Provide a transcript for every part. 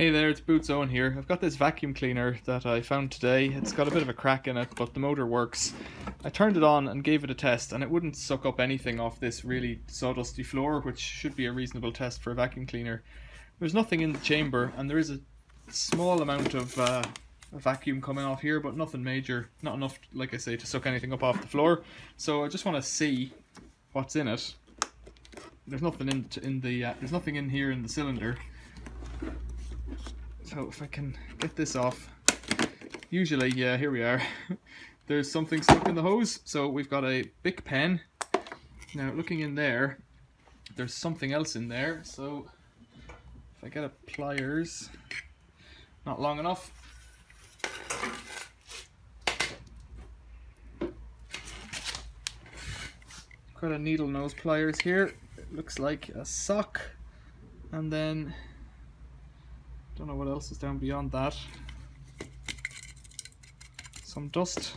Hey there, it's Boots Owen here. I've got this vacuum cleaner that I found today. It's got a bit of a crack in it, but the motor works. I turned it on and gave it a test, and it wouldn't suck up anything off this really sawdusty floor, which should be a reasonable test for a vacuum cleaner. There's nothing in the chamber, and there is a small amount of uh, vacuum coming off here, but nothing major. Not enough, like I say, to suck anything up off the floor. So I just want to see what's in it. There's nothing in in the uh, there's nothing in here in the cylinder. So if I can get this off, usually, yeah, here we are. There's something stuck in the hose. So we've got a Bic pen. Now looking in there, there's something else in there. So if I get a pliers, not long enough. Got a needle nose pliers here. It looks like a sock. And then don't know what else is down beyond that. Some dust.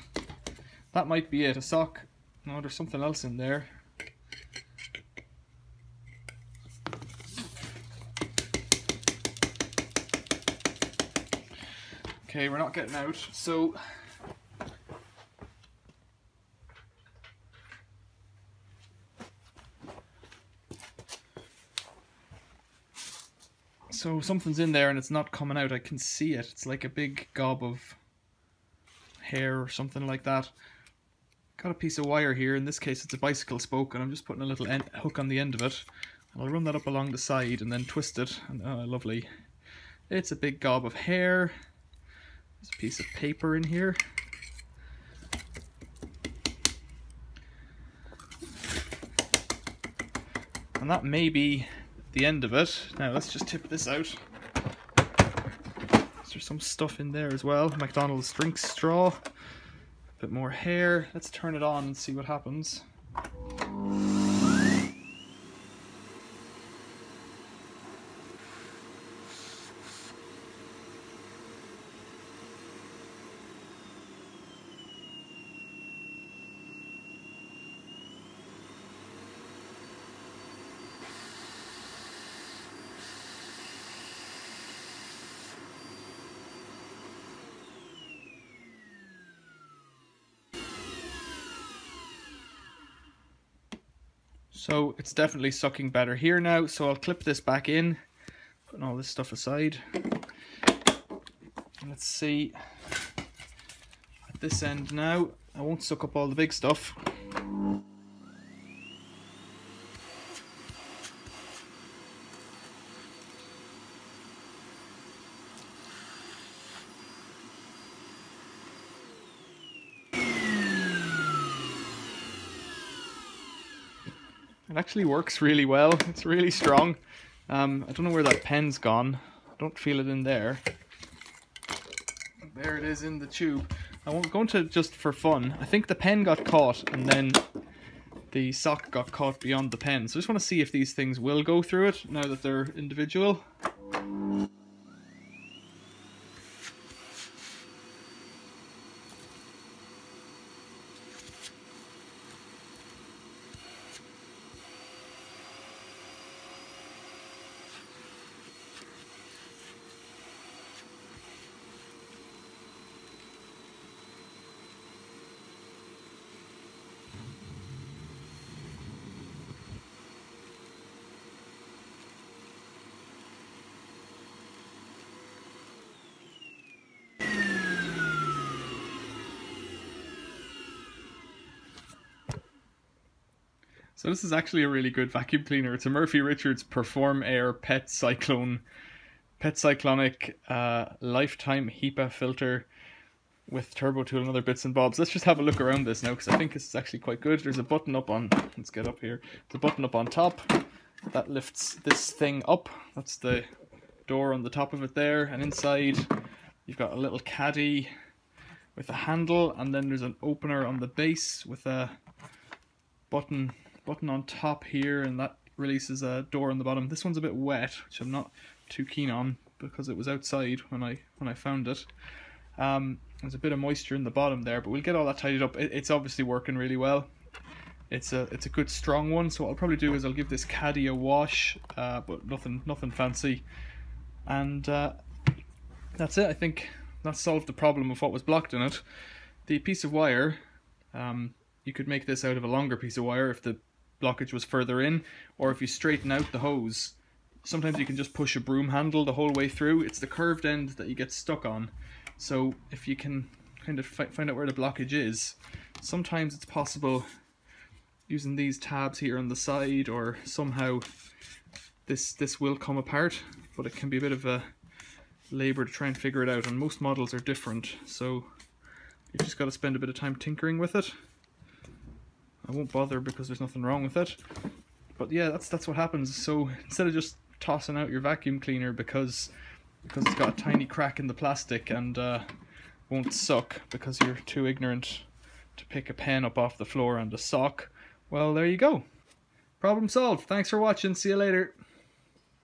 That might be it. A sock. No, there's something else in there. Okay, we're not getting out. So So something's in there and it's not coming out. I can see it. It's like a big gob of hair or something like that. Got a piece of wire here. In this case, it's a bicycle spoke, and I'm just putting a little end, hook on the end of it. And I'll run that up along the side and then twist it. And oh, lovely. It's a big gob of hair. There's a piece of paper in here. And that may be the end of it. Now let's just tip this out. There's some stuff in there as well. McDonald's drink straw. A bit more hair. Let's turn it on and see what happens. So it's definitely sucking better here now. So I'll clip this back in, putting all this stuff aside. Let's see at this end now. I won't suck up all the big stuff. It actually works really well. It's really strong. Um, I don't know where that pen's gone. I don't feel it in there. There it is in the tube. I won't go into just for fun. I think the pen got caught and then the sock got caught beyond the pen. So I just want to see if these things will go through it now that they're individual. So this is actually a really good vacuum cleaner. It's a Morphy Richards Perform Air Pet Cyclone, Pet Cyclonic uh, Lifetime HEPA filter with turbo tool and other bits and bobs. Let's just have a look around this now because I think this is actually quite good. There's a button up on, let's get up here. There's a button up on top that lifts this thing up. That's the door on the top of it there. And inside you've got a little caddy with a handle and then there's an opener on the base with a button button on top here and that releases a door on the bottom. This one's a bit wet, which I'm not too keen on because it was outside when I when I found it. Um, there's a bit of moisture in the bottom there, but we'll get all that tidied up. It, it's obviously working really well. It's a it's a good strong one. So what I'll probably do is I'll give this caddy a wash, uh, but nothing nothing fancy. And uh, that's it. I think that solved the problem of what was blocked in it. The piece of wire, um, you could make this out of a longer piece of wire if the blockage was further in, or if you straighten out the hose, sometimes you can just push a broom handle the whole way through. It's the curved end that you get stuck on. So if you can kind of fi find out where the blockage is, sometimes it's possible using these tabs here on the side or somehow this this will come apart, but it can be a bit of a labor to try and figure it out and most models are different so you've just got to spend a bit of time tinkering with it. I won't bother because there's nothing wrong with it. But yeah, that's that's what happens. So instead of just tossing out your vacuum cleaner because because it's got a tiny crack in the plastic and uh, won't suck because you're too ignorant to pick a pen up off the floor and a sock, well, there you go. Problem solved. Thanks for watching. See you later.